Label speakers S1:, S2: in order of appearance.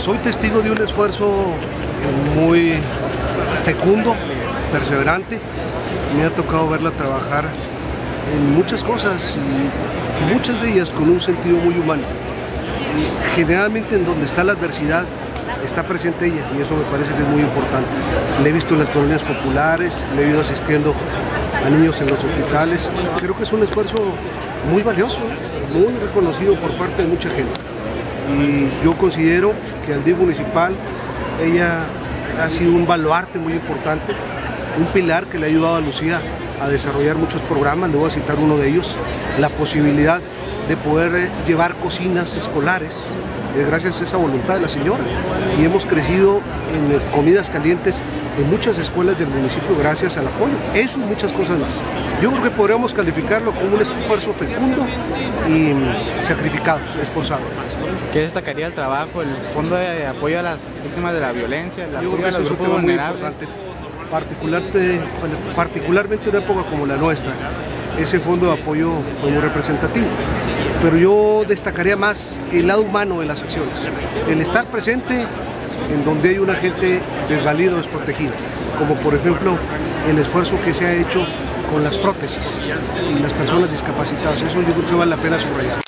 S1: soy testigo de un esfuerzo muy fecundo, perseverante. Me ha tocado verla trabajar en muchas cosas y muchas de ellas con un sentido muy humano. Generalmente en donde está la adversidad está presente ella y eso me parece que es muy importante. Le he visto en las colonias populares, le he ido asistiendo a niños en los hospitales. Creo que es un esfuerzo muy valioso, muy reconocido por parte de mucha gente. Y yo considero que al DIF municipal ella ha sido un baluarte muy importante, un pilar que le ha ayudado a Lucía a desarrollar muchos programas, a citar uno de ellos, la posibilidad de poder eh, llevar cocinas escolares, eh, gracias a esa voluntad de la señora. Y hemos crecido en eh, comidas calientes en muchas escuelas del municipio gracias al apoyo. Eso y muchas cosas más. Yo creo que podríamos calificarlo como un esfuerzo fecundo y mm, sacrificado, esforzado.
S2: ¿Qué destacaría el trabajo, el fondo de apoyo a las víctimas de la violencia, el
S1: Yo
S2: apoyo a los grupos
S1: muy
S2: vulnerables?
S1: importante, particularmente, particularmente en una época como la nuestra. Ese fondo de apoyo fue muy representativo. Pero yo destacaría más el lado humano de las acciones, el estar presente en donde hay una gente desvalida o desprotegida, como por ejemplo el esfuerzo que se ha hecho con las prótesis y las personas discapacitadas. Eso yo creo que vale la pena subrayar.